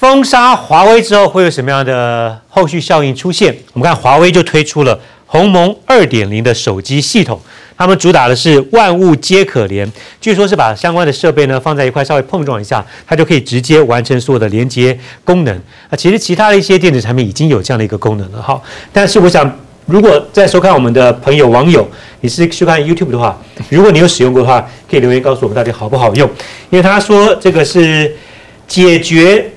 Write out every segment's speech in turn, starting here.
封杀华为之后会有什么样的后续效应出现？我们看华为就推出了鸿蒙二点零的手机系统，他们主打的是万物皆可连，据说是把相关的设备呢放在一块稍微碰撞一下，它就可以直接完成所有的连接功能。啊，其实其他的一些电子产品已经有这样的一个功能了哈，但是我想。如果在收看我们的朋友、网友，你是去看 YouTube 的话，如果你有使用过的话，可以留言告诉我们到底好不好用。因为他说这个是解决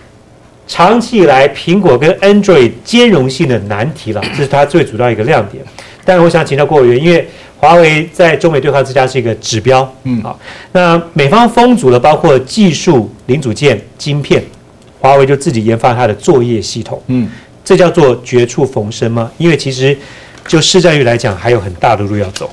长期以来苹果跟 Android 兼容性的难题了，这是它最主要一个亮点。但是我想请教郭委员，因为华为在中美对话之下是一个指标，嗯，好，那美方封阻了包括技术零组件、晶片，华为就自己研发它的作业系统，嗯，这叫做绝处逢生吗？因为其实。就市占率来讲，还有很大的路要走。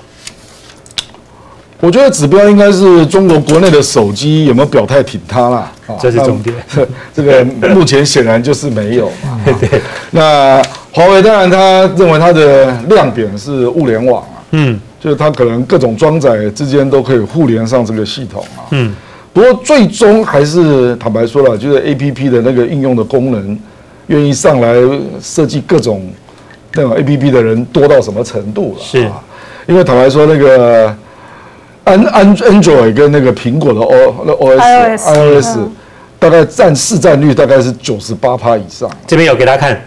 我觉得指标应该是中国国内的手机有没有表态挺它啦，这是重点。这个目前显然就是没有嘛。对。那华为当然他认为它的亮点是物联网啊，嗯，就是它可能各种装载之间都可以互联上这个系统啊，嗯。不过最终还是坦白说了，就是 A P P 的那个应用的功能，愿意上来设计各种。那种 A P P 的人多到什么程度了？是，因为坦白说，那个安安 Android 跟那个苹果的 O 那 O S I O S 大概占市占率大概是九十八趴以上。这边有给大家看，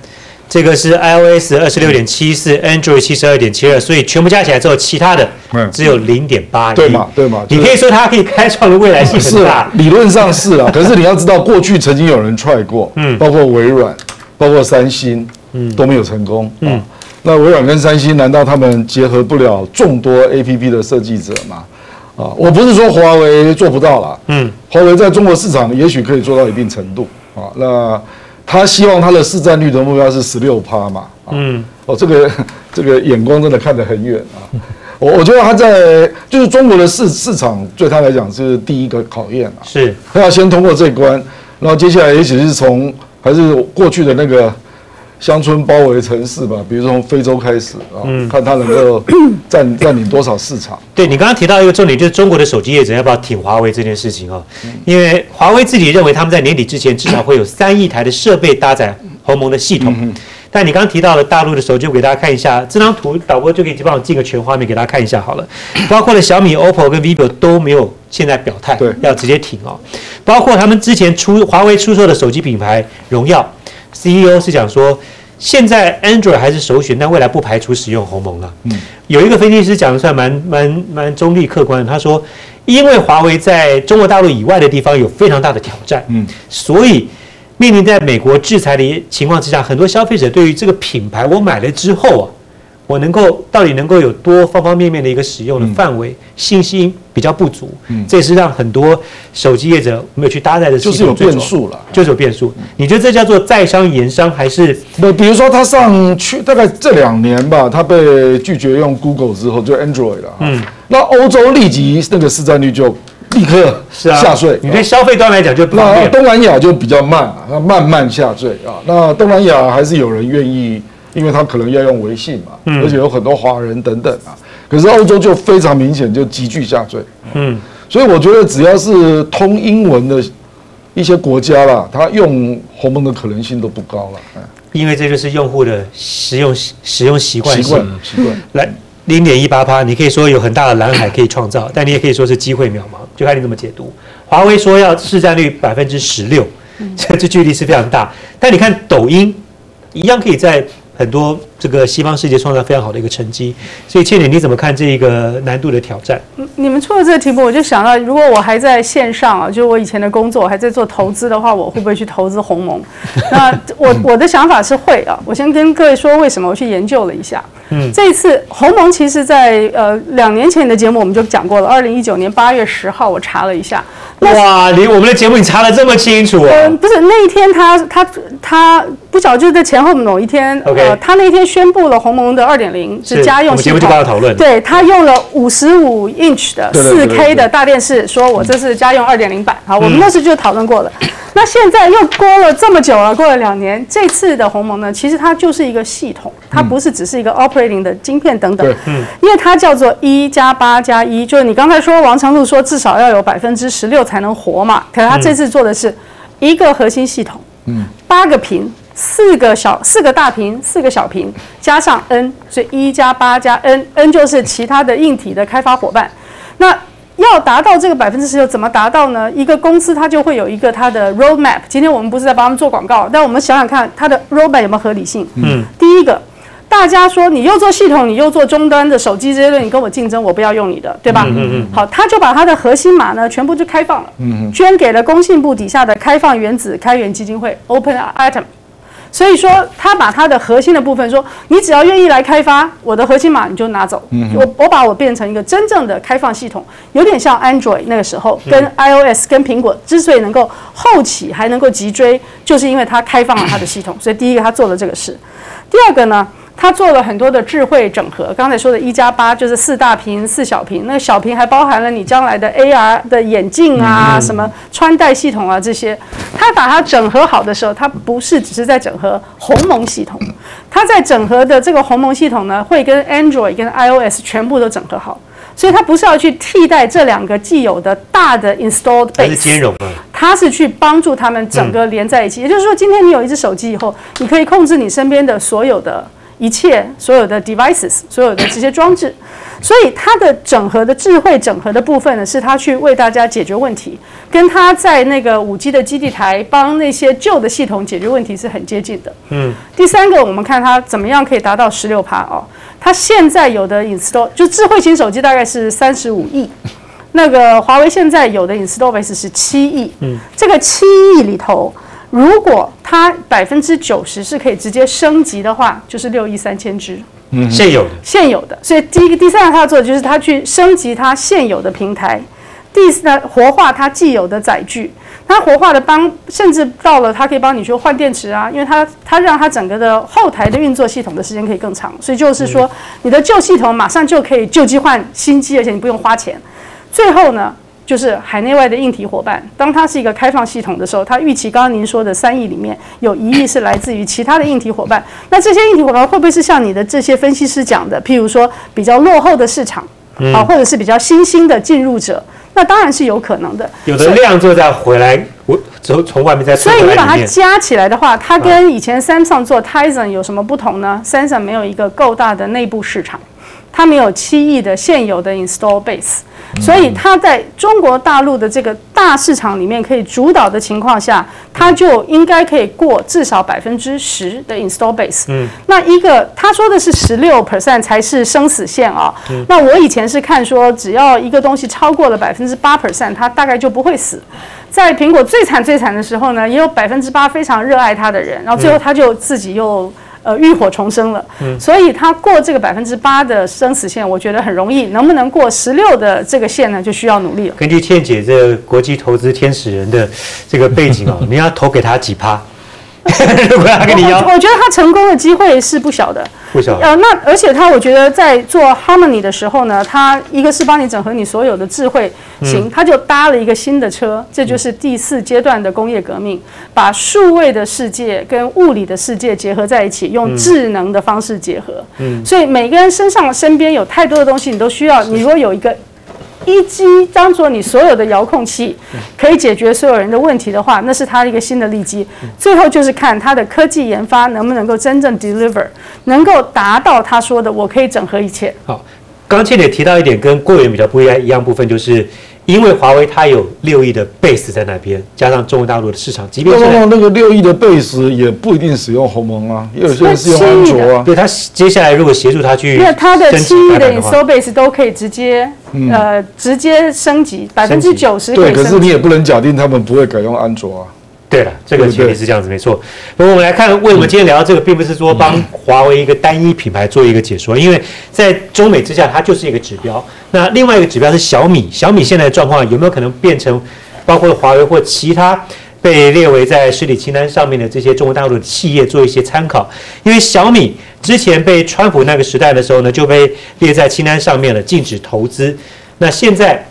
这个是 I O S 二十六点七四，Android 七十二点七二，所以全部加起来之后，其他的只有零点八一。对嘛？对嘛？你可以说它可以开创的未来性是大，理论上是啊。可是你要知道，过去曾经有人 try 过，嗯，包括微软，包括三星。嗯，都没有成功。嗯，那微软跟三星难道他们结合不了众多 A P P 的设计者吗？啊，我不是说华为做不到了。嗯，华为在中国市场也许可以做到一定程度。啊，那他希望他的市占率的目标是十六趴嘛？嗯，哦，这个这个眼光真的看得很远啊。我我觉得他在就是中国的市市场对他来讲是第一个考验啊。是，他要先通过这一关，然后接下来也许是从还是过去的那个。乡村包围城市吧，比如说从非洲开始啊，看它能够 占占领多少市场。对你刚刚提到一个重点，就是中国的手机业者要不要挺华为这件事情啊？因为华为自己认为他们在年底之前至少会有三亿台的设备搭载鸿蒙的系统。但你刚刚提到了大陆的手机，我给大家看一下这张图，导播就可以帮我进个全画面给大家看一下好了。包括了小米、OPPO 跟 vivo 都没有现在表态，要直接挺哦。包括他们之前出华为出售的手机品牌荣耀。CEO 是讲说，现在 Android 还是首选，但未来不排除使用鸿蒙了。嗯，有一个分析师讲的算蛮蛮蛮中立客观，他说，因为华为在中国大陆以外的地方有非常大的挑战，嗯，所以面临在美国制裁的情况之下，很多消费者对于这个品牌，我买了之后啊。我能够到底能够有多方方面面的一个使用的范围，信心比较不足，嗯，这也是让很多手机业者没有去搭载的，就是有变数了，就是有变数。你觉得这叫做在商言商还是？那，比如说他上去大概这两年吧，他被拒绝用 Google 之后，就 Android 了，嗯，那欧洲立即那个市占率就立刻下坠。你对消费端来讲就那东南亚就比较慢啊，那慢慢下坠啊，那东南亚还是有人愿意。因为他可能要用微信嘛，而且有很多华人等等啊，可是欧洲就非常明显就急剧下坠，嗯，所以我觉得只要是通英文的一些国家啦，它用鸿蒙的可能性都不高了，嗯，因为这就是用户的使用使用习惯习惯习惯。来零点一八趴，你可以说有很大的蓝海可以创造，但你也可以说是机会渺茫，就看你怎么解读。华为说要市占率百分之十六，这 这距离是非常大，但你看抖音一样可以在。很多这个西方世界创造非常好的一个成绩，所以倩姐你怎么看这一个难度的挑战？你们出了这个题目，我就想到，如果我还在线上啊，就是我以前的工作我还在做投资的话，我会不会去投资鸿蒙？那我我的想法是会啊。我先跟各位说为什么，我去研究了一下。嗯，这一次鸿蒙其实在呃两年前的节目我们就讲过了，二零一九年八月十号我查了一下。哇，你我们的节目你查的这么清楚啊？嗯，不是那一天他他他不晓得就是在前后某一天，OK，他那天宣布了鸿蒙的二点零是家用系统，节目就讨论，对他用了五十五 inch 的四 K 的大电视，说我这是家用二点零版，好，我们那时就讨论过了。那现在又过了这么久了，过了两年，这次的鸿蒙呢，其实它就是一个系统，它不是只是一个 operating 的晶片等等，嗯，因为它叫做一加八加一，就是你刚才说王长路说至少要有百分之十六才能活嘛，可是他这次做的是一个核心系统，嗯，八个屏，四个小四个大屏，四个小屏，加上 N，所以一加八加 N，N 就是其他的硬体的开发伙伴。那要达到这个百分之十六，怎么达到呢？一个公司它就会有一个它的 roadmap。今天我们不是在帮他们做广告，但我们想想看，它的 roadmap 有没有合理性？嗯，第一个，大家说你又做系统，你又做终端的手机这些东西，你跟我竞争，我不要用你的，对吧？嗯嗯。好，他就把他的核心码呢全部就开放了，嗯捐给了工信部底下的开放原子开源基金会 Open Atom。所以说，他把他的核心的部分说，你只要愿意来开发我的核心码，你就拿走。我我把我变成一个真正的开放系统，有点像 Android 那个时候，跟 iOS 跟苹果之所以能够后起还能够急追，就是因为它开放了它的系统。所以第一个他做了这个事，第二个呢？他做了很多的智慧整合，刚才说的一加八就是四大屏四小屏，那个小屏还包含了你将来的 AR 的眼镜啊，什么穿戴系统啊这些。它把它整合好的时候，它不是只是在整合鸿蒙系统，它在整合的这个鸿蒙系统呢，会跟 Android 跟 iOS 全部都整合好，所以它不是要去替代这两个既有的大的 installed base，它是兼容它是去帮助他们整个连在一起。也就是说，今天你有一只手机以后，你可以控制你身边的所有的。一切所有的 devices，所有的这些装置，所以它的整合的智慧整合的部分呢，是它去为大家解决问题，跟它在那个五 G 的基地台帮那些旧的系统解决问题是很接近的。嗯。第三个，我们看它怎么样可以达到十六趴哦。它现在有的 install 就智慧型手机大概是三十五亿，那个华为现在有的 install base 是七亿。嗯。这个七亿里头。如果它百分之九十是可以直接升级的话，就是六亿三千只，嗯，现有的，现有的。所以第一个、第三个他要做的就是他去升级它现有的平台，第四呢活化它既有的载具，它活化的帮，甚至到了它可以帮你去换电池啊，因为它它让它整个的后台的运作系统的时间可以更长，所以就是说你的旧系统马上就可以旧机换新机，而且你不用花钱。最后呢？就是海内外的硬体伙伴，当它是一个开放系统的时候，它预期刚刚您说的三亿里面有一亿是来自于其他的硬体伙伴。那这些硬体伙伴会不会是像你的这些分析师讲的，譬如说比较落后的市场啊，或者是比较新兴的进入者？那当然是有可能的。有的量之后再回来，我从从外面再所以你把它加起来的话，它跟以前 Samsung 做 Tizen 有什么不同呢？Samsung 没有一个够大的内部市场。它没有七亿的现有的 install base，所以它在中国大陆的这个大市场里面可以主导的情况下，它就应该可以过至少百分之十的 install base。嗯，那一个他说的是十六 percent 才是生死线啊。那我以前是看说，只要一个东西超过了百分之八 percent，它大概就不会死。在苹果最惨最惨的时候呢，也有百分之八非常热爱它的人，然后最后他就自己又。呃，浴火重生了，所以他过这个百分之八的生死线，我觉得很容易。能不能过十六的这个线呢？就需要努力了。根据倩姐这个国际投资天使人的这个背景啊，你要投给他几趴？如果他跟你要，我觉得他成功的机会是不小的。呃，那而且他，我觉得在做 Harmony 的时候呢，他一个是帮你整合你所有的智慧型，他就搭了一个新的车，这就是第四阶段的工业革命，把数位的世界跟物理的世界结合在一起，用智能的方式结合。嗯。所以每个人身上身边有太多的东西，你都需要。你如果有一个。一机当做你所有的遥控器，可以解决所有人的问题的话，那是它一个新的利基。最后就是看它的科技研发能不能够真正 deliver，能够达到他说的我可以整合一切。好，刚刚倩姐提到一点跟过元比较不一样一样部分，就是因为华为它有六亿的 base 在那边，加上中国大陆的市场，即便是那个六亿的 base 也不一定使用鸿蒙啊，也有些人是用安卓啊。对他接下来如果协助他去，因为他的七亿的 install base 都可以直接。呃，直接升级百分之九十。对，可是你也不能假定他们不会改用安卓啊。对了，这个前提是这样子，没错。那我们来看，为什么今天聊到这个，并不是说帮华为一个单一品牌做一个解说，因为在中美之下，它就是一个指标。那另外一个指标是小米，小米现在的状况有没有可能变成包括华为或其他被列为在实体清单上面的这些中国大陆的企业做一些参考？因为小米。之前被川普那个时代的时候呢，就被列在清单上面了，禁止投资。那现在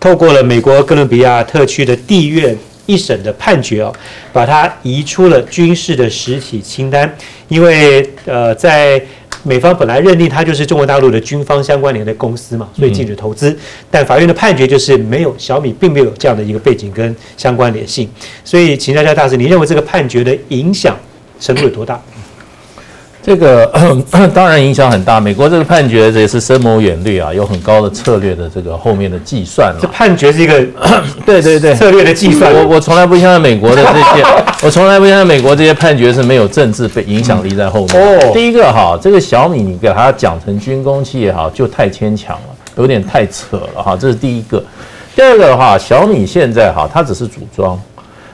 透过了美国哥伦比亚特区的地院一审的判决哦，把它移出了军事的实体清单。因为呃，在美方本来认定它就是中国大陆的军方相关联的公司嘛，所以禁止投资。但法院的判决就是没有小米并没有这样的一个背景跟相关联性。所以，秦家家大师，你认为这个判决的影响程度有多大？这个 当然影响很大。美国这个判决这也是深谋远虑啊，有很高的策略的这个后面的计算这判决是一个 对对对策略的计算。我我从来不相信美国的这些，我从来不相信美国这些判决是没有政治被影响力在后面。哦，第一个哈，这个小米你给它讲成军工企业哈，就太牵强了，有点太扯了哈。这是第一个。第二个的话，小米现在哈，它只是组装，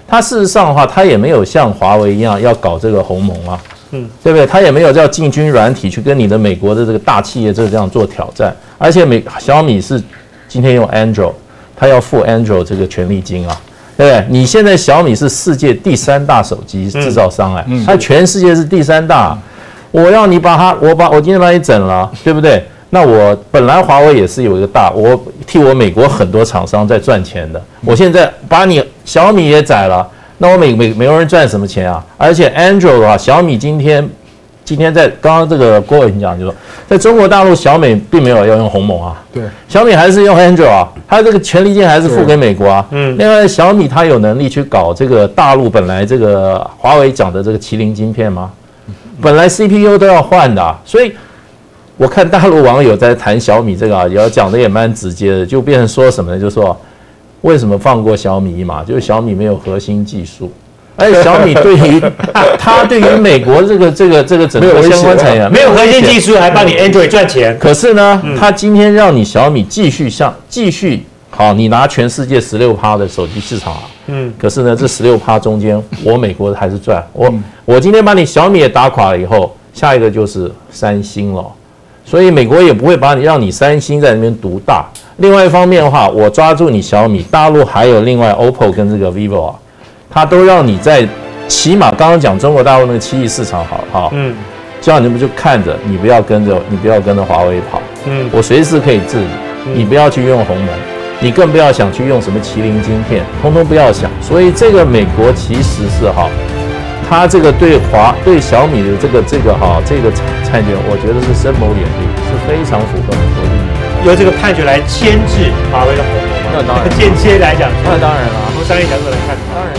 它事实上的话，它也没有像华为一样要搞这个鸿蒙啊。嗯，对不对？他也没有叫进军软体去跟你的美国的这个大企业这这样做挑战，而且美小米是今天用 Android，他要付 Android 这个权利金啊，对不对？你现在小米是世界第三大手机制造商哎，它全世界是第三大，我要你把它，我把我今天把你整了，对不对？那我本来华为也是有一个大，我替我美国很多厂商在赚钱的，我现在把你小米也宰了。那我美美美国人赚什么钱啊？而且 Android 的话，小米今天今天在刚刚这个郭伟讲就说，在中国大陆小米并没有要用鸿蒙啊，对，小米还是用 Android 啊，它这个权利金还是付给美国啊。嗯，另外小米它有能力去搞这个大陆本来这个华为讲的这个麒麟晶片吗？本来 CPU 都要换的，所以我看大陆网友在谈小米这个啊，也要讲的也蛮直接的，就变成说什么呢？就说。为什么放过小米一马？就是小米没有核心技术，而且小米对于 它对于美国这个这个这个整个相关产业没有核心技术，还帮你 Android 赚钱。可是呢，它今天让你小米继续向继续好，你拿全世界十六趴的手机市场啊，嗯，可是呢，这十六趴中间，我美国还是赚。我我今天把你小米也打垮了以后，下一个就是三星了，所以美国也不会把你让你三星在那边独大。另外一方面的话，我抓住你小米，大陆还有另外 OPPO 跟这个 vivo 啊，它都让你在起码刚刚讲中国大陆那个七亿市场好哈，嗯，叫你们就看着，你不要跟着，你不要跟着华为跑，嗯，我随时可以治你，你不要去用鸿蒙，你更不要想去用什么麒麟晶片，通通不要想。所以这个美国其实是哈，它这个对华对小米的这个这个哈这个判决，我觉得是深谋远虑，是非常符合美国利益。由这个判决来牵制华为的鸿蒙吗？那当然，间接来讲，那当然了。从商业角度来看，当然。